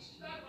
stuck